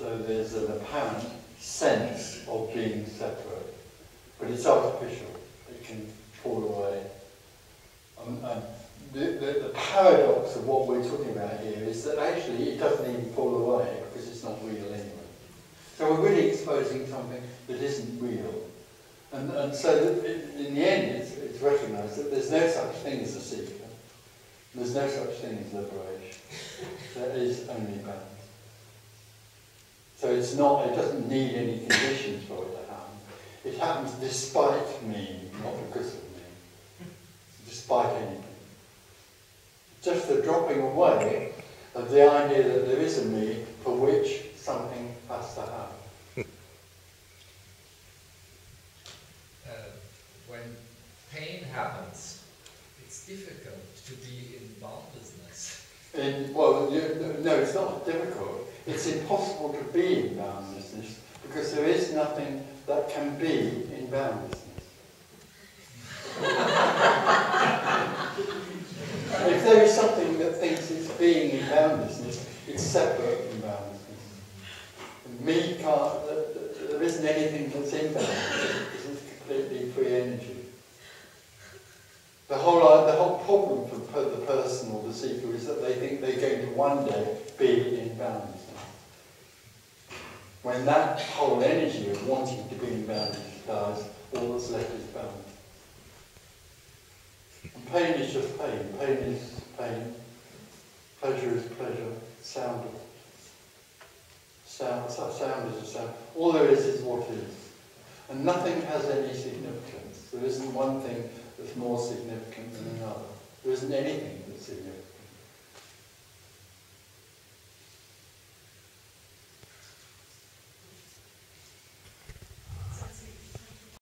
So there's an apparent sense of being separate, but it's artificial. It can fall away. Um, um, the, the, the paradox of what we're talking about here is that actually it doesn't even fall away because it's not real anyway. So we're really exposing something that isn't real. And, and so in the end it's, it's recognised that there's no such thing as a secret. There's no such thing as liberation. There is only balance. It's not, it doesn't need any conditions for it to happen. It happens despite me, not because of me. Despite anything. Just the dropping away of the idea that there is a me for which something has to happen. Uh, when pain happens, it's difficult to be in well, you, no, it's not difficult. It's impossible to be in boundlessness because there is nothing that can be in boundlessness. if there is something that thinks it's being in boundlessness, it's separate from boundlessness. Me can't, there isn't anything that's in boundlessness. It's completely free energy. The whole, uh, the whole problem for the person or the seeker is that they think they're going to one day be in balance. When that whole energy of wanting to be in balance dies, all that's left is balance. And pain is just pain. Pain is pain. Pleasure is pleasure. Sound sound, sound is a sound. All there is is what is. And nothing has any significance. There isn't one thing that's more significant than another. There isn't anything.